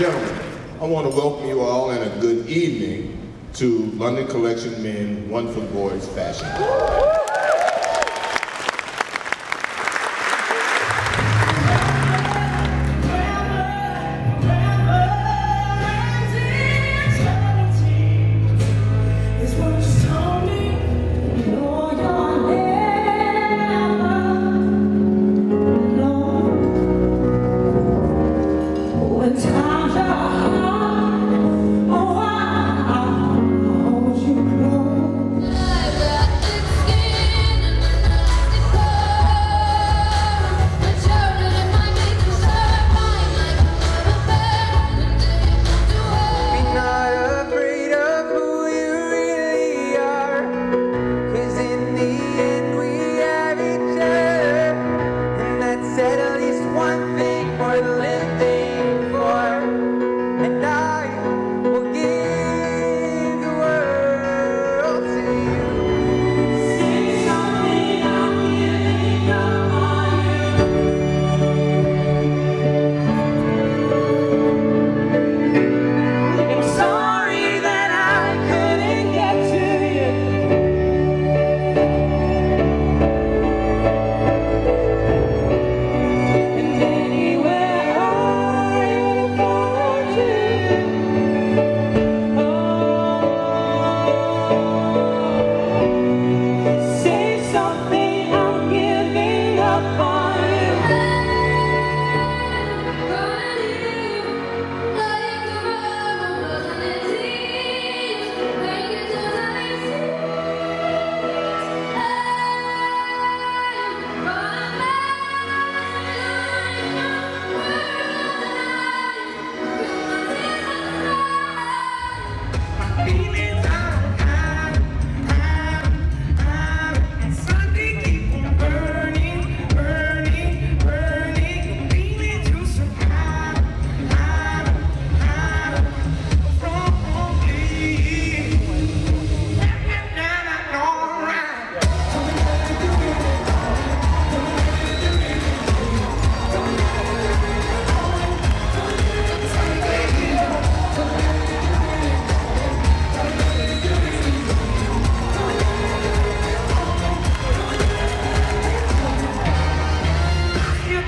gentlemen, I want to welcome you all and a good evening to London Collection Men One for Boys Fashion. time. feeling.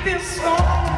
this song.